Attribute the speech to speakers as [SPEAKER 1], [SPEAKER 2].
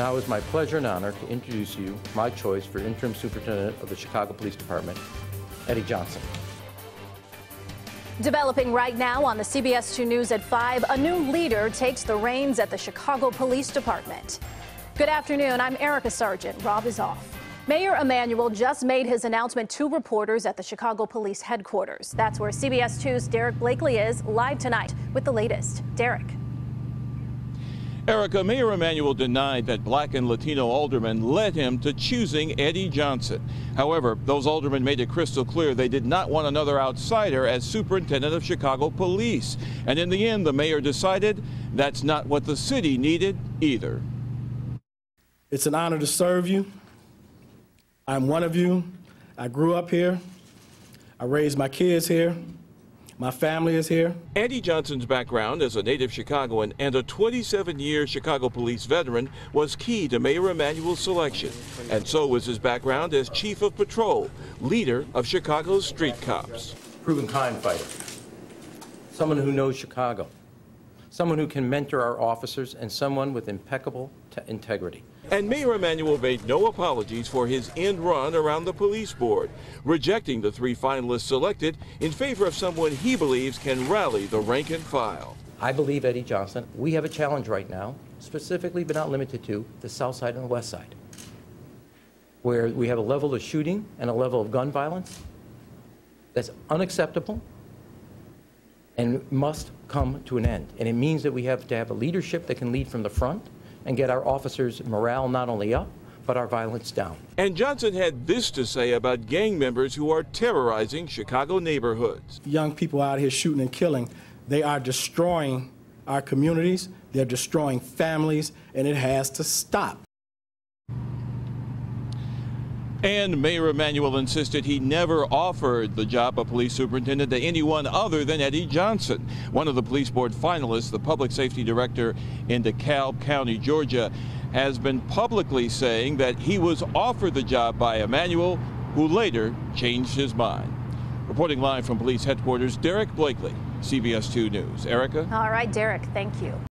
[SPEAKER 1] Now it's my pleasure and honor to introduce you my choice for interim superintendent of the Chicago Police Department, Eddie Johnson.
[SPEAKER 2] Developing right now on the CBS 2 News at 5, a new leader takes the reins at the Chicago Police Department. Good afternoon, I'm Erica Sargent. Rob is off. Mayor Emanuel just made his announcement to reporters at the Chicago Police headquarters. That's where CBS 2's Derrick Blakley is live tonight with the latest. Derrick.
[SPEAKER 3] Erica, Mayor Emanuel denied that black and Latino aldermen led him to choosing Eddie Johnson. However, those aldermen made it crystal clear they did not want another outsider as superintendent of Chicago police. And in the end, the mayor decided that's not what the city needed either.
[SPEAKER 4] It's an honor to serve you. I'm one of you. I grew up here. I raised my kids here. My family is here.
[SPEAKER 3] Eddie Johnson's background as a native Chicagoan and a 27-year Chicago police veteran was key to Mayor Emanuel's selection. And so was his background as chief of patrol, leader of Chicago's street cops.
[SPEAKER 1] Proven crime fighter, someone who knows Chicago, someone who can mentor our officers, and someone with impeccable integrity.
[SPEAKER 3] And Mayor Emanuel made no apologies for his end run around the police board, rejecting the three finalists selected in favor of someone he believes can rally the rank and file.
[SPEAKER 1] I believe, Eddie Johnson, we have a challenge right now, specifically but not limited to the south side and the west side, where we have a level of shooting and a level of gun violence that's unacceptable and must come to an end. And it means that we have to have a leadership that can lead from the front and get our officers' morale not only up, but our violence down.
[SPEAKER 3] And Johnson had this to say about gang members who are terrorizing Chicago neighborhoods.
[SPEAKER 4] Young people out here shooting and killing, they are destroying our communities, they're destroying families, and it has to stop.
[SPEAKER 3] And Mayor Emanuel insisted he never offered the job of police superintendent to anyone other than Eddie Johnson. One of the police board finalists, the public safety director in DeKalb County, Georgia, has been publicly saying that he was offered the job by Emanuel, who later changed his mind. Reporting live from police headquarters, Derrick Blakley, CBS 2 News. Erica?
[SPEAKER 2] All right, Derrick, thank you.